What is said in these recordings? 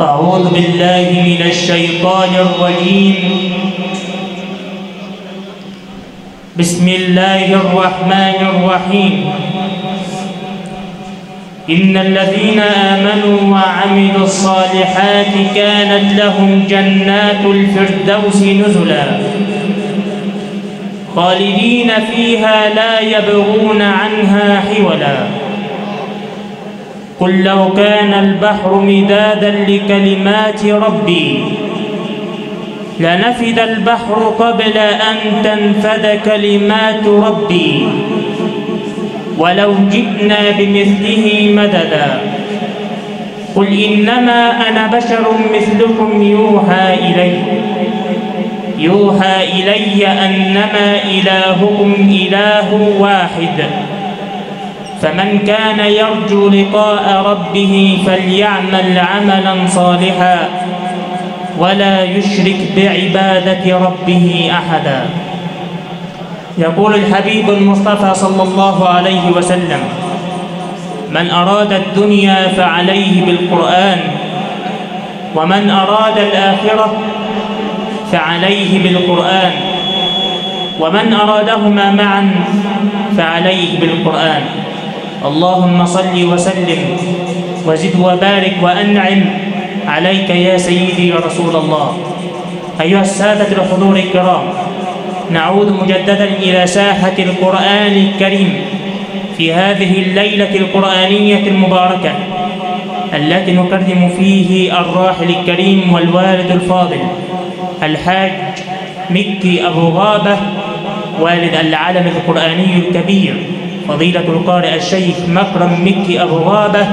أعوذ بالله من الشيطان الرجيم. بسم الله الرحمن الرحيم. إن الذين آمنوا وعملوا الصالحات كانت لهم جنات الفردوس نزلا. خالدين فيها لا يبغون عنها حولا. قل لو كان البحر مدادا لكلمات ربي لنفد البحر قبل أن تنفد كلمات ربي ولو جئنا بمثله مددا قل إنما أنا بشر مثلكم يوحى إلي يوحى إلي أنما إلهكم إله واحد فمن كان يرجو لقاء ربه فليعمل عملا صالحا ولا يشرك بعبادة ربه أحدا. يقول الحبيب المصطفى صلى الله عليه وسلم من أراد الدنيا فعليه بالقرآن ومن أراد الآخرة فعليه بالقرآن ومن أرادهما معا فعليه بالقرآن. اللهم صل وسلم وزد وبارك وأنعم عليك يا سيدي يا رسول الله. أيها السادة الحضور الكرام نعود مجددا إلى ساحة القرآن الكريم في هذه الليلة القرآنية المباركة التي نكرم فيه الراحل الكريم والوالد الفاضل الحاج مكي أبو غابة والد العلم القرآني الكبير. فضيلة القارئ الشيخ مكرم مكي أبو غابة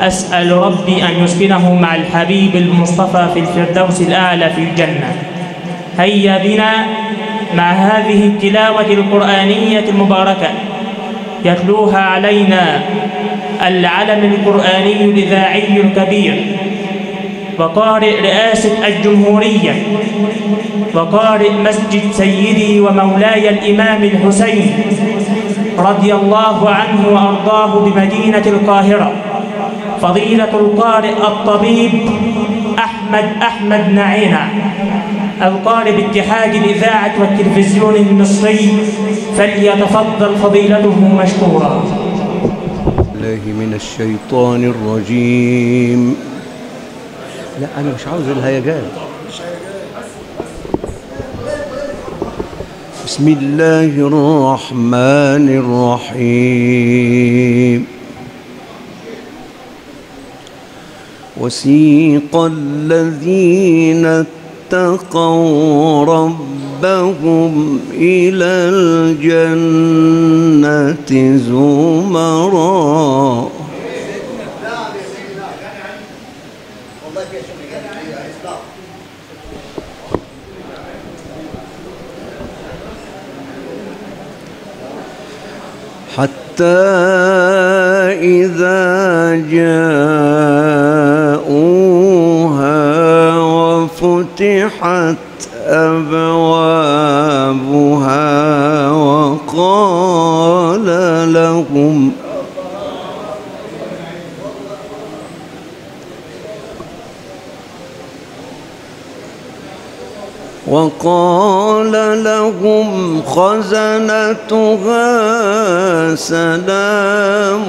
أسأل ربي أن يسكنه مع الحبيب المصطفى في الفردوس الأعلى في الجنة. هيا بنا مع هذه التلاوة القرآنية المباركة. يتلوها علينا العلم القرآني الإذاعي الكبير وقارئ رئاسة الجمهورية وقارئ مسجد سيدي ومولاي الإمام الحسين رضي الله عنه وأرضاه بمدينة القاهرة فضيلة القارئ الطبيب أحمد أحمد نعينة القارئ باتحاد الإذاعة والتلفزيون المصري فليتفضل فضيلته مشكورا. الله من الشيطان الرجيم. لا أنا مش عاوز الهيجان. بسم الله الرحمن الرحيم. وسيق الذين اتقوا ربهم إلى الجنة زمرًا. حتى إذا جاءوها وفتحت أبوابها وقال لهم وقال خزنتها سلام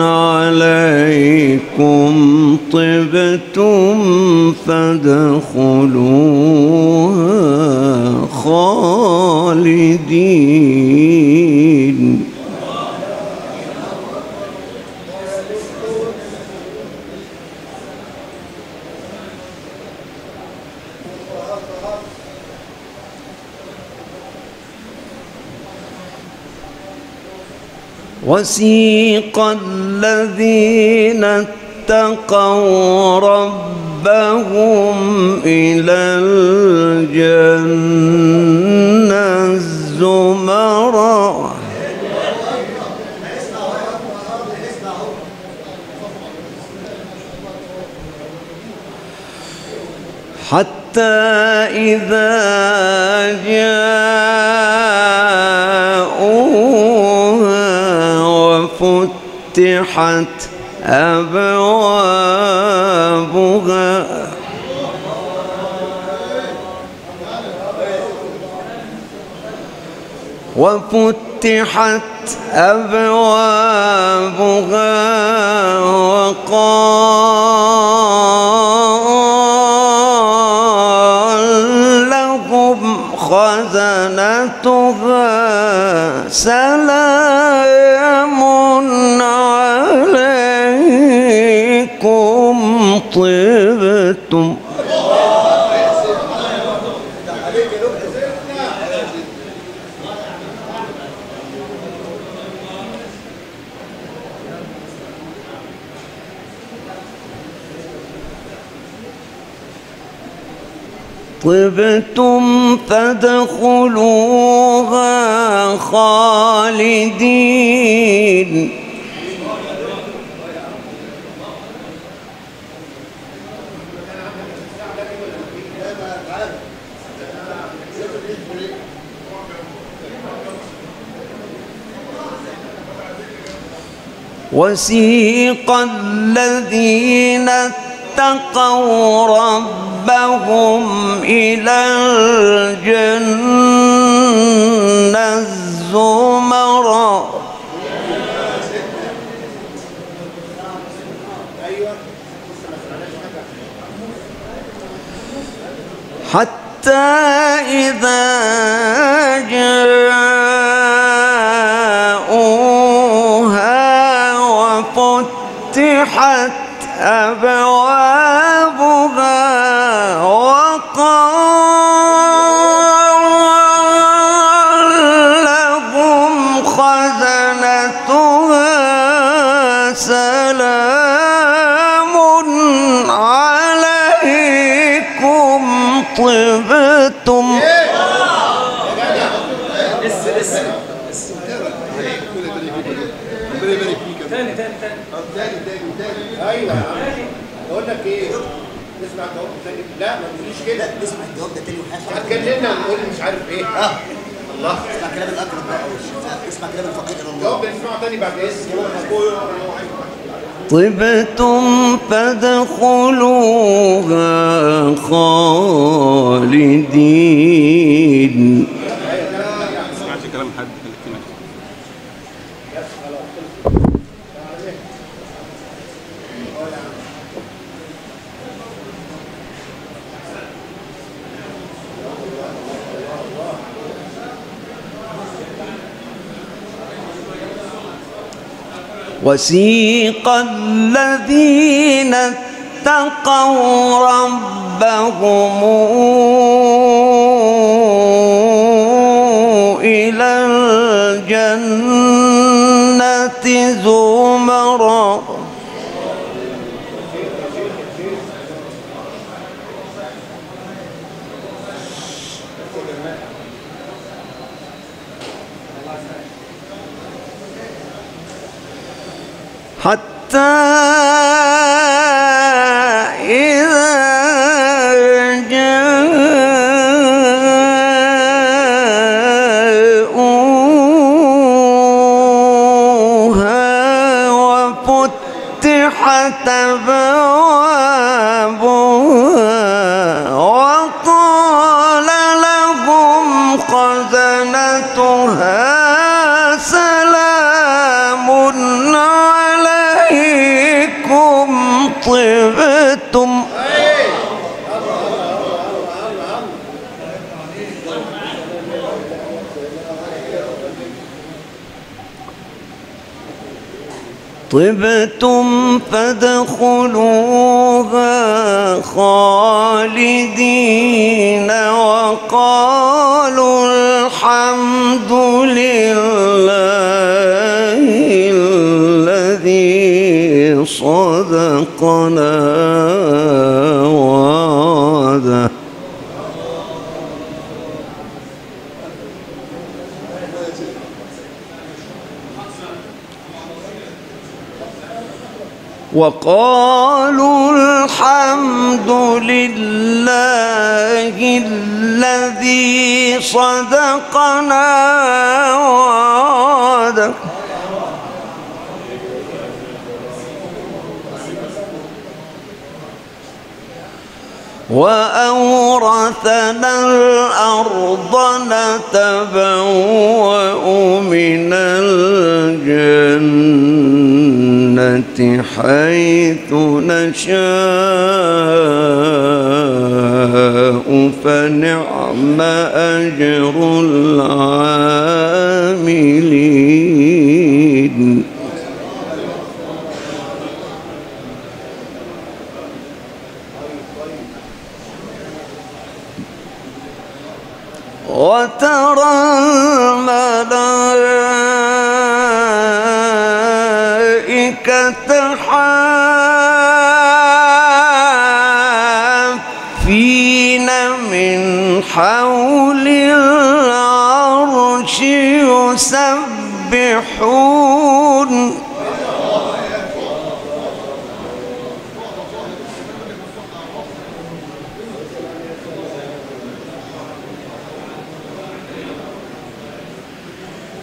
عليكم. طبتم فادخلوها خالدين. وسيق الذين اتقوا ربهم إلى الجنة الزمرًا حتى إذا جاءوها وفتحت أبوابها. وفتحت أبوابها وقال لهم خزنتها سلام. طبتم فادخلوها خالدين. وسيق الذين اتقوا ربهم إلى الجنة الزمرًا حتى إذا جاءوها لك إيه؟ نسمع الجواب تاني. لا ما تقوليش كده. اسمع الجواب ده تاني وحاجه هتكلمنا ونقول مش عارف إيه. آه. الله. اسمع كلام الاكرم بقى اسمع كلام الفقير الله. الجواب بنسمعه تاني بعد اذنك طبتم فادخلوها خالدين. وسيق الذين اتقوا ربهم حتى طبتم فادخلوها خالدين وقالوا الحمد لله الذي صدقنا وقالوا الحمد لله الذي صدقنا وعده. وأورثنا الأرض نتبوأ من الجنة حيث نشاء فنعم أجر العاملين. وترى الملائكة حول العرش يسبحون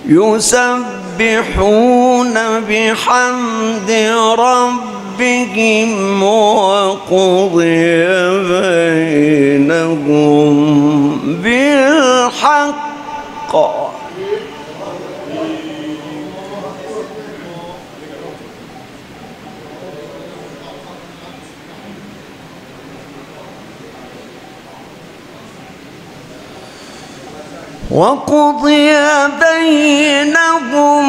يسبحون بحمد ربهم وقضي بينهم بالحق. وقضي بينهم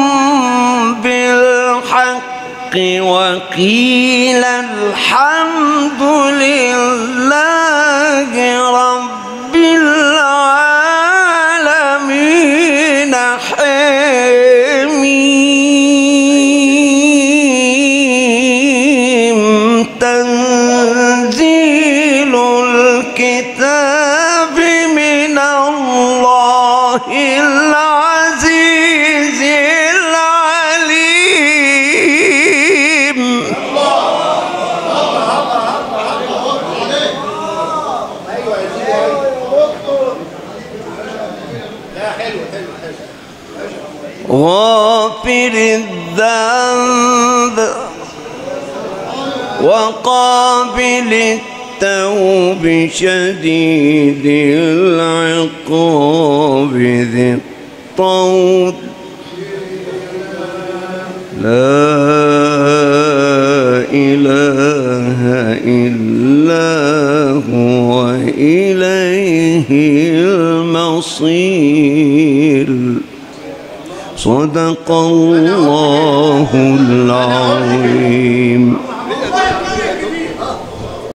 بالحق وقيل الحمد لله. وقابل التوب شديد العقاب ذي الطول. لا إله إلا هو إليه المصير. صدق الله العظيم.